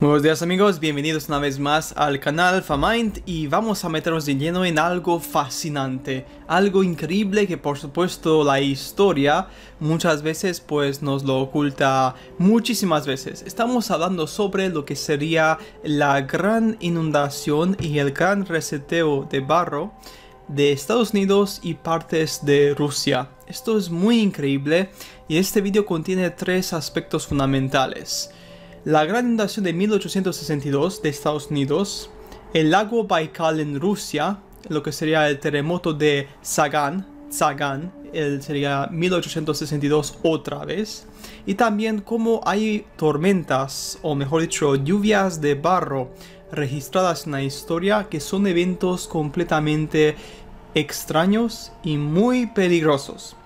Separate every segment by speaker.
Speaker 1: Buenos días amigos, bienvenidos una vez más al canal FaMind y vamos a meternos de lleno en algo fascinante, algo increíble que por supuesto la historia muchas veces pues nos lo oculta muchísimas veces. Estamos hablando sobre lo que sería la gran inundación y el gran reseteo de barro de Estados Unidos y partes de Rusia. Esto es muy increíble y este video contiene tres aspectos fundamentales la gran inundación de 1862 de Estados Unidos, el lago Baikal en Rusia, lo que sería el terremoto de Sagan, Sagan, el sería 1862 otra vez, y también cómo hay tormentas, o mejor dicho, lluvias de barro registradas en la historia que son eventos completamente extraños y muy peligrosos.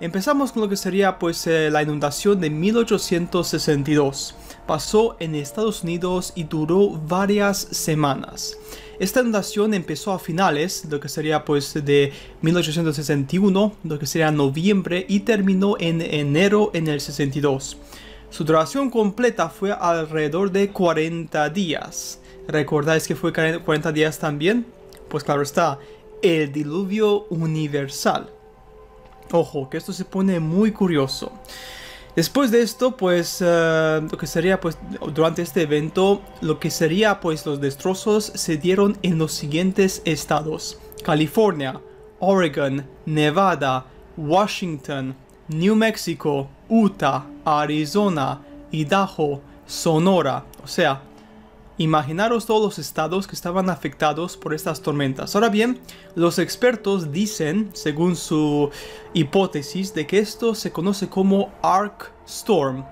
Speaker 1: Empezamos con lo que sería pues eh, la inundación de 1862 pasó en Estados Unidos y duró varias semanas. Esta inundación empezó a finales, lo que sería pues de 1861, lo que sería noviembre, y terminó en enero en el 62. Su duración completa fue alrededor de 40 días. ¿Recordáis que fue 40 días también? Pues claro está, el diluvio universal. Ojo, que esto se pone muy curioso. Después de esto, pues, eh, lo que sería, pues, durante este evento, lo que sería, pues, los destrozos se dieron en los siguientes estados. California, Oregon, Nevada, Washington, New Mexico, Utah, Arizona, Idaho, Sonora. O sea, Imaginaros todos los estados que estaban afectados por estas tormentas. Ahora bien, los expertos dicen, según su hipótesis, de que esto se conoce como Ark Storm.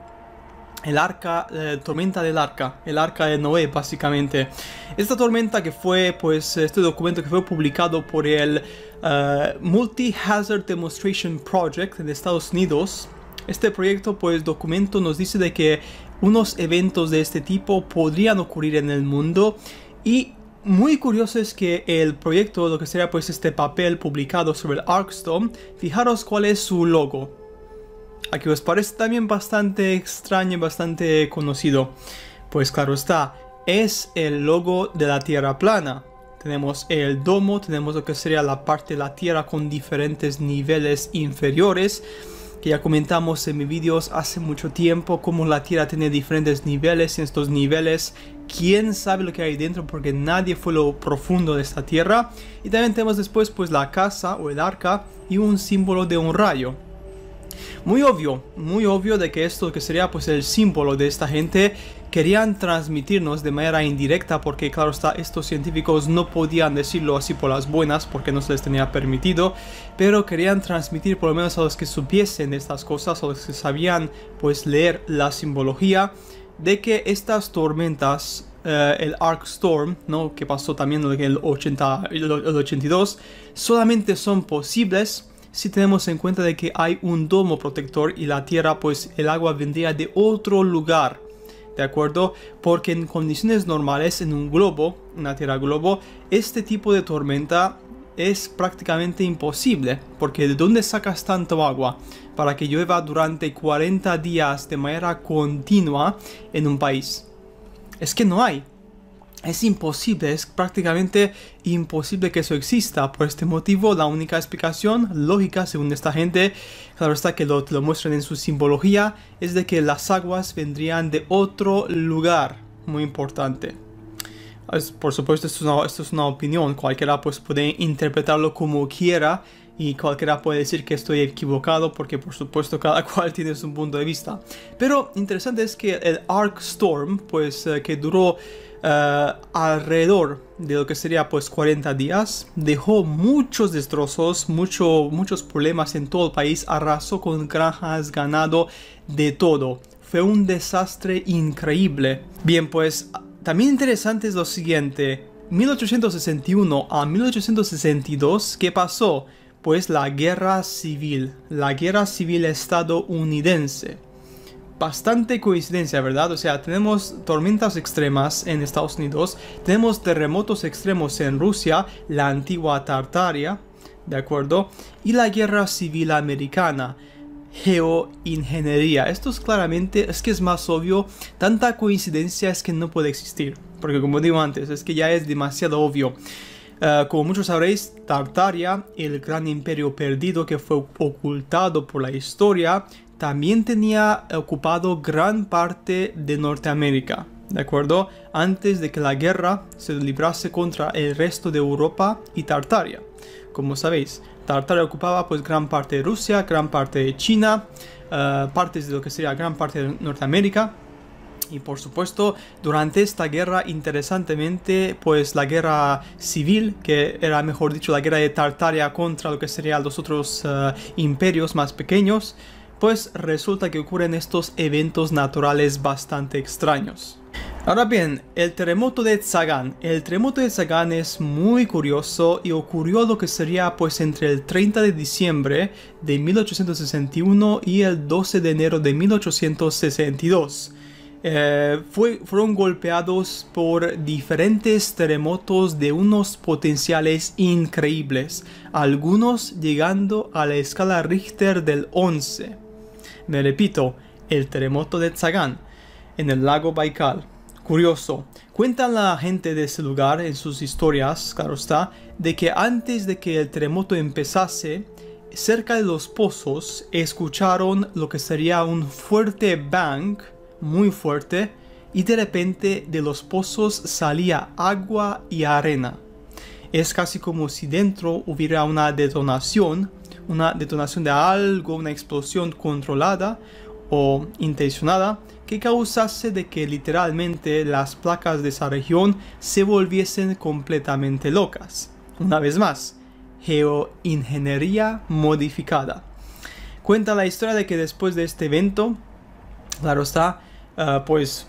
Speaker 1: El arca, eh, tormenta del arca, el arca de Noé básicamente. Esta tormenta que fue, pues, este documento que fue publicado por el uh, Multi-Hazard Demonstration Project de Estados Unidos, este proyecto, pues, documento nos dice de que unos eventos de este tipo podrían ocurrir en el mundo y muy curioso es que el proyecto, lo que sería pues este papel publicado sobre el Arkstorm, fijaros cuál es su logo. Aquí os parece también bastante extraño y bastante conocido. Pues claro está, es el logo de la Tierra plana. Tenemos el domo, tenemos lo que sería la parte de la Tierra con diferentes niveles inferiores que ya comentamos en mis vídeos hace mucho tiempo, cómo la Tierra tiene diferentes niveles y en estos niveles, quién sabe lo que hay dentro porque nadie fue lo profundo de esta Tierra. Y también tenemos después pues la casa o el arca y un símbolo de un rayo. Muy obvio, muy obvio de que esto que sería pues el símbolo de esta gente querían transmitirnos de manera indirecta porque claro está, estos científicos no podían decirlo así por las buenas porque no se les tenía permitido, pero querían transmitir por lo menos a los que supiesen estas cosas, a los que sabían pues leer la simbología de que estas tormentas eh, el Arc Storm, ¿no? que pasó también en el, 80, el 82, solamente son posibles si tenemos en cuenta de que hay un domo protector y la tierra pues el agua vendría de otro lugar ¿de acuerdo? Porque en condiciones normales, en un globo, una Tierra globo, este tipo de tormenta es prácticamente imposible, porque ¿de dónde sacas tanto agua para que llueva durante 40 días de manera continua en un país? Es que no hay. Es imposible, es prácticamente imposible que eso exista. Por este motivo, la única explicación lógica, según esta gente, claro está que lo, lo muestran en su simbología, es de que las aguas vendrían de otro lugar. Muy importante. por supuesto, esto es, una, esto es una opinión. Cualquiera pues puede interpretarlo como quiera y cualquiera puede decir que estoy equivocado porque por supuesto cada cual tiene su punto de vista. Pero interesante es que el Arc Storm, pues eh, que duró eh, alrededor de lo que sería pues 40 días, dejó muchos destrozos, mucho, muchos problemas en todo el país, arrasó con granjas, ganado, de todo. Fue un desastre increíble. Bien, pues también interesante es lo siguiente. 1861 a 1862, ¿qué pasó? Pues la guerra civil, la guerra civil estadounidense bastante coincidencia, ¿verdad? O sea, tenemos tormentas extremas en Estados Unidos, tenemos terremotos extremos en Rusia, la antigua Tartaria, ¿de acuerdo? Y la guerra civil americana. geoingeniería. Esto es claramente, es que es más obvio, tanta coincidencia es que no puede existir. Porque como digo antes, es que ya es demasiado obvio. Eh, como muchos sabréis, Tartaria, el gran imperio perdido que fue ocultado por la historia, también tenía ocupado gran parte de Norteamérica. ¿De acuerdo? Antes de que la guerra se librase contra el resto de Europa y Tartaria. Como sabéis, Tartaria ocupaba pues gran parte de Rusia, gran parte de China, eh, partes de lo que sería gran parte de Norteamérica y por supuesto, durante esta guerra, interesantemente, pues la guerra civil, que era mejor dicho la guerra de Tartaria contra lo que serían los otros eh, imperios más pequeños, pues resulta que ocurren estos eventos naturales bastante extraños. Ahora bien, el terremoto de Tsagan. El terremoto de Tsagan es muy curioso y ocurrió lo que sería pues entre el 30 de diciembre de 1861 y el 12 de enero de 1862. Eh, fueron golpeados por diferentes terremotos de unos potenciales increíbles, algunos llegando a la escala Richter del 11. Me repito, el terremoto de Tsagan, en el lago Baikal. Curioso, cuentan la gente de ese lugar en sus historias, claro está, de que antes de que el terremoto empezase, cerca de los pozos escucharon lo que sería un fuerte bang, muy fuerte y de repente de los pozos salía agua y arena. Es casi como si dentro hubiera una detonación, una detonación de algo, una explosión controlada o intencionada que causase de que literalmente las placas de esa región se volviesen completamente locas. Una vez más, geoingeniería modificada. Cuenta la historia de que después de este evento, claro está, Ah, pues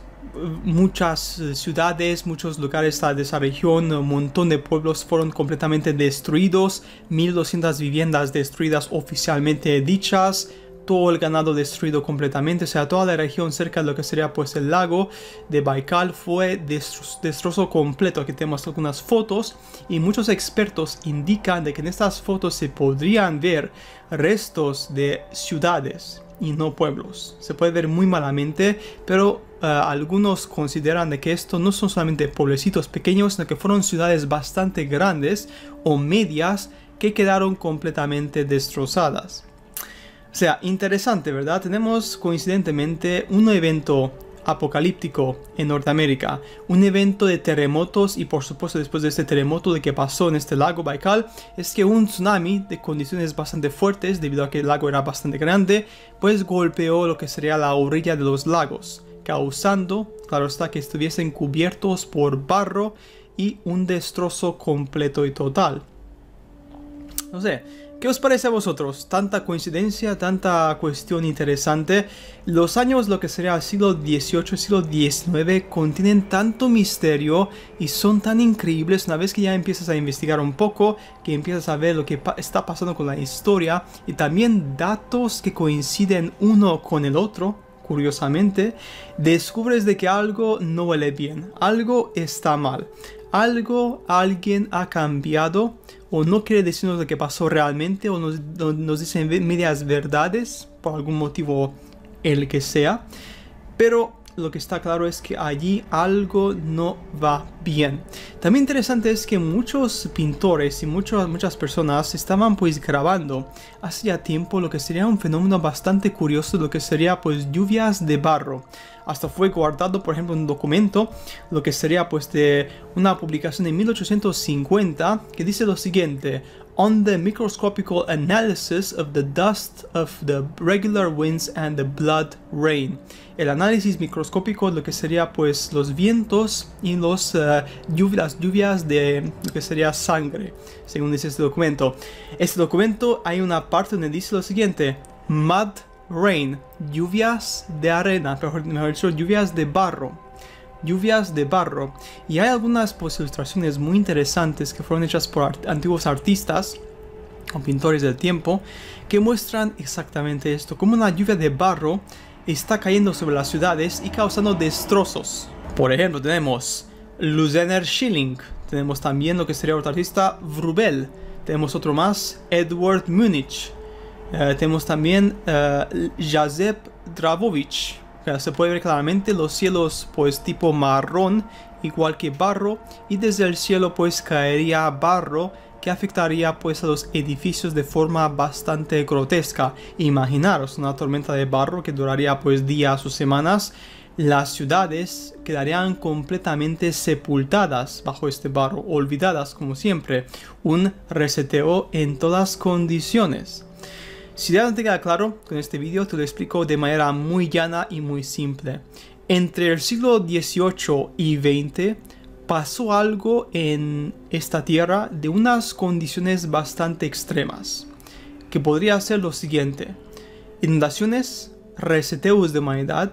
Speaker 1: muchas ciudades, muchos lugares de esa región, un montón de pueblos fueron completamente destruidos, 1200 viviendas destruidas oficialmente dichas, todo el ganado destruido completamente, o sea, toda la región cerca de lo que sería pues el lago de Baikal fue destrozo completo. Aquí tenemos algunas fotos y muchos expertos indican de que en estas fotos se podrían ver restos de ciudades y no pueblos. Se puede ver muy malamente, pero eh, algunos consideran de que esto no son solamente pueblecitos pequeños, sino que fueron ciudades bastante grandes o medias que quedaron completamente destrozadas. O sea, interesante, ¿verdad? Tenemos coincidentemente un evento apocalíptico en Norteamérica, un evento de terremotos y por supuesto después de este terremoto de que pasó en este lago Baikal es que un tsunami de condiciones bastante fuertes debido a que el lago era bastante grande pues golpeó lo que sería la orilla de los lagos causando claro está que estuviesen cubiertos por barro y un destrozo completo y total. No sé ¿Qué os parece a vosotros? Tanta coincidencia, tanta cuestión interesante. Los años, lo que sería el siglo XVIII, siglo XIX, contienen tanto misterio y son tan increíbles una vez que ya empiezas a investigar un poco, que empiezas a ver lo que está pasando con la historia y también datos que coinciden uno con el otro, curiosamente, descubres de que algo no huele bien, algo está mal, algo, alguien ha cambiado o no quiere decirnos lo que pasó realmente o nos, nos dicen medias verdades por algún motivo el que sea. Pero lo que está claro es que allí algo no va bien. También interesante es que muchos pintores y muchas muchas personas estaban pues grabando hacía tiempo lo que sería un fenómeno bastante curioso, lo que sería pues lluvias de barro. Hasta fue guardado, por ejemplo, un documento, lo que sería pues de una publicación de 1850 que dice lo siguiente on the microscopical analysis of the dust of the regular winds and the blood rain. El análisis microscópico lo que sería pues los vientos y los, uh, lluvias, de lo que sería sangre, según dice este documento. Este documento hay una parte donde dice lo siguiente, mud rain, lluvias de arena, mejor dicho, lluvias de barro lluvias de barro y hay algunas pues, ilustraciones muy interesantes que fueron hechas por antiguos artistas o pintores del tiempo que muestran exactamente esto, como una lluvia de barro está cayendo sobre las ciudades y causando destrozos. Por ejemplo, tenemos Luzener Schilling, tenemos también lo que sería otro artista, Vrubel, tenemos otro más, Edward Munich, Eh, tenemos también uh, Jazep Dravovich. Se puede ver claramente los cielos pues tipo marrón, igual que barro, y desde el cielo pues caería barro que afectaría pues a los edificios de forma bastante grotesca. Imaginaros una tormenta de barro que duraría pues días o semanas. Las ciudades quedarían completamente sepultadas bajo este barro, olvidadas como siempre. Un reseteo en todas condiciones. Si ya no te queda claro con este vídeo, te lo explico de manera muy llana y muy simple. Entre el siglo XVIII y XX pasó algo en esta tierra de unas condiciones bastante extremas, que podría ser lo siguiente. Inundaciones, reseteos de humanidad,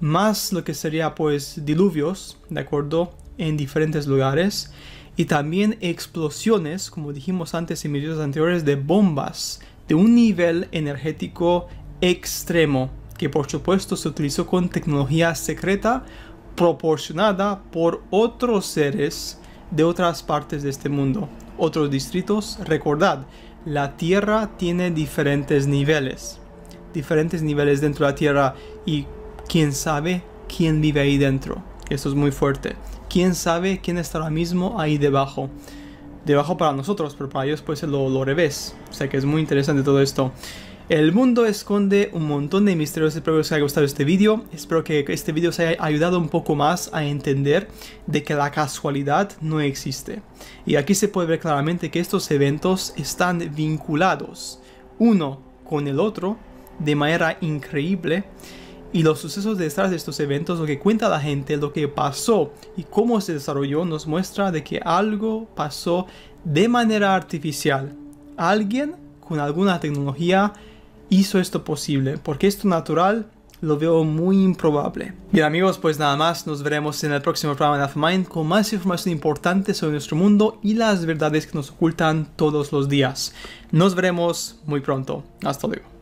Speaker 1: más lo que sería pues diluvios, ¿de acuerdo? En diferentes lugares y también explosiones, como dijimos antes en videos anteriores, de bombas de un nivel energético extremo, que por supuesto se utilizó con tecnología secreta proporcionada por otros seres de otras partes de este mundo, otros distritos. Recordad, la Tierra tiene diferentes niveles, diferentes niveles dentro de la Tierra y quién sabe quién vive ahí dentro. Esto es muy fuerte. Quién sabe quién está ahora mismo ahí debajo debajo para nosotros, pero para ellos puede ser lo, lo revés. O sea que es muy interesante todo esto. El mundo esconde un montón de misterios, espero que os haya gustado este vídeo, espero que este vídeo os haya ayudado un poco más a entender de que la casualidad no existe. Y aquí se puede ver claramente que estos eventos están vinculados uno con el otro de manera increíble y los sucesos detrás de estos eventos, lo que cuenta la gente, lo que pasó y cómo se desarrolló, nos muestra de que algo pasó de manera artificial. Alguien con alguna tecnología hizo esto posible, porque esto natural lo veo muy improbable. Bien amigos, pues nada más, nos veremos en el próximo programa de Mind con más información importante sobre nuestro mundo y las verdades que nos ocultan todos los días. Nos veremos muy pronto. Hasta luego.